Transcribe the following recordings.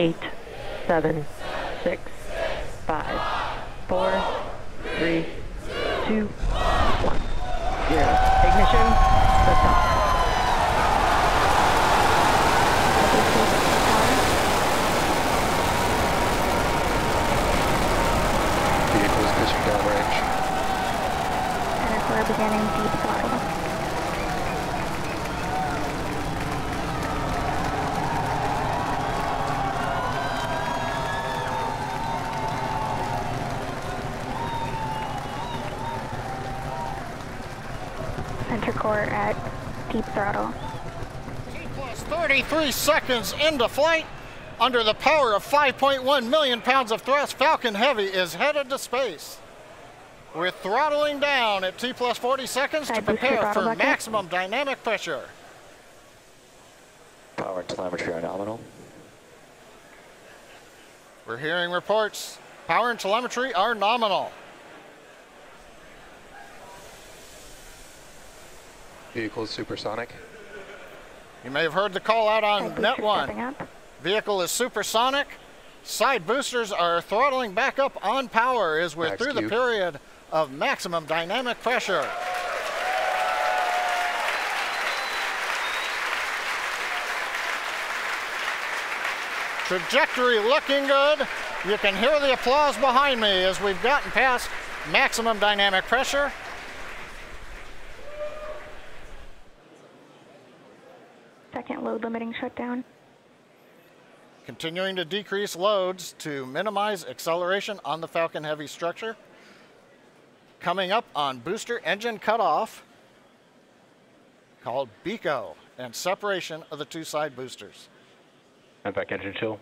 eight, seven, six, five, four, three, two, one, zero. Ignition, liftoff. Vehicles pitching downrange. Center core beginning deep throttle. Center core at deep throttle. T plus 33 seconds into flight. Under the power of 5.1 million pounds of thrust, Falcon Heavy is headed to space. We're throttling down at T plus 40 seconds to Side booster prepare for bucket. maximum dynamic pressure. Power and telemetry are nominal. We're hearing reports. Power and telemetry are nominal. Vehicle is supersonic. You may have heard the call out on booster net one. Vehicle is supersonic. Side boosters are throttling back up on power as we're Max through the period of maximum dynamic pressure. Trajectory looking good. You can hear the applause behind me as we've gotten past maximum dynamic pressure. Second load limiting shutdown. Continuing to decrease loads to minimize acceleration on the Falcon Heavy structure. Coming up on booster engine cutoff called BECO and separation of the two side boosters. MVac engine chill.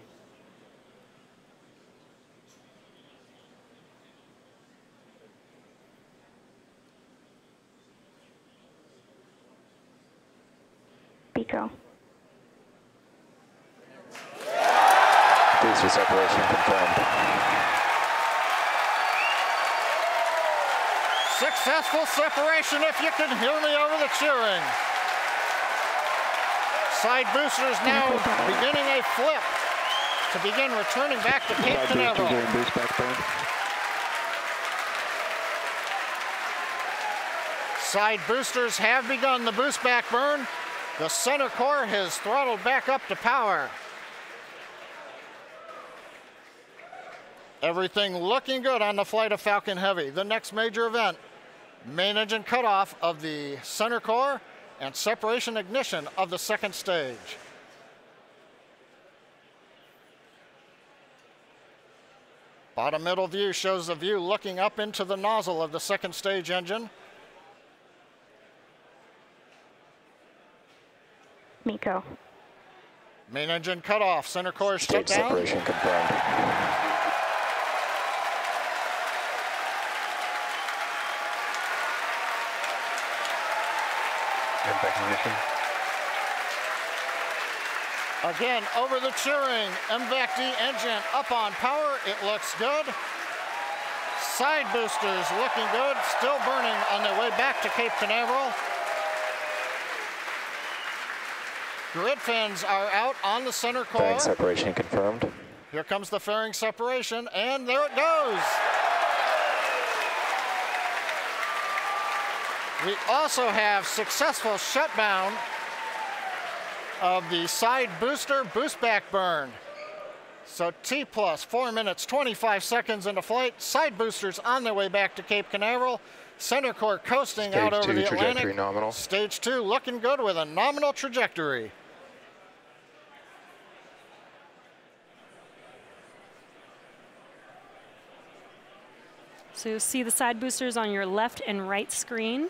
BECO. Booster separation confirmed. Successful separation if you can hear me over the cheering. Side boosters now beginning a flip to begin returning back to Cape Canaveral. boost back. Side boosters have begun the boost back burn. The center core has throttled back up to power. Everything looking good on the flight of Falcon Heavy. The next major event, main engine cutoff of the center core and separation ignition of the second stage. Bottom middle view shows the view looking up into the nozzle of the second stage engine. MECO. Main engine cutoff, center core shut Stage down. separation confirmed. Again, over the cheering, MVAC-D engine up on power. It looks good. Side boosters looking good, still burning on their way back to Cape Canaveral. Grid fins are out on the center core. Fairing separation confirmed. Here comes the fairing separation, and there it goes. We also have successful shutdown of the side booster boost back burn. So T plus four minutes, 25 seconds into flight. Side boosters on their way back to Cape Canaveral. Center core coasting out over the trajectory Atlantic. nominal. Stage two looking good with a nominal trajectory. So you'll see the side boosters on your left and right screen.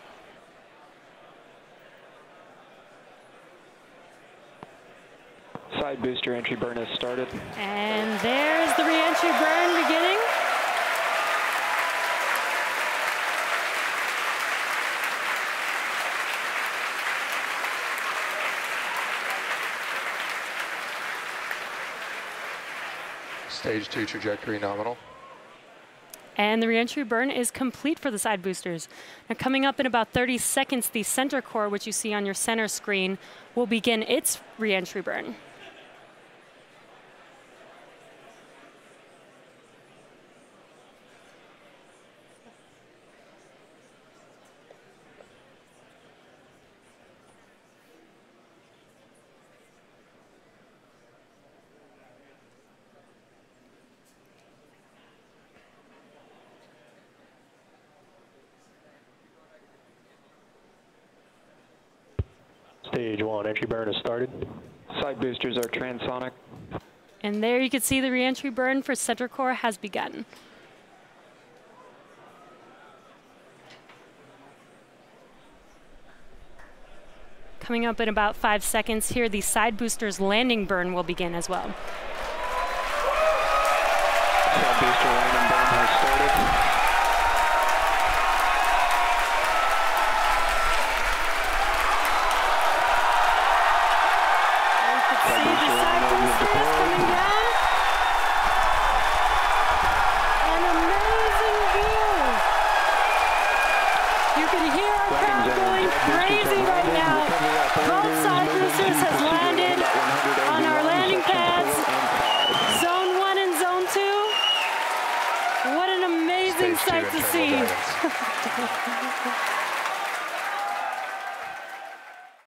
Side booster entry burn has started. And there's the reentry burn beginning. Stage two trajectory nominal. And the reentry burn is complete for the side boosters. Now coming up in about 30 seconds, the center core, which you see on your center screen, will begin its reentry burn. Stage one, entry burn has started. Side boosters are transonic. And there you can see the reentry burn for center has begun. Coming up in about five seconds here, the side boosters landing burn will begin as well. Side booster landing burn sight to see.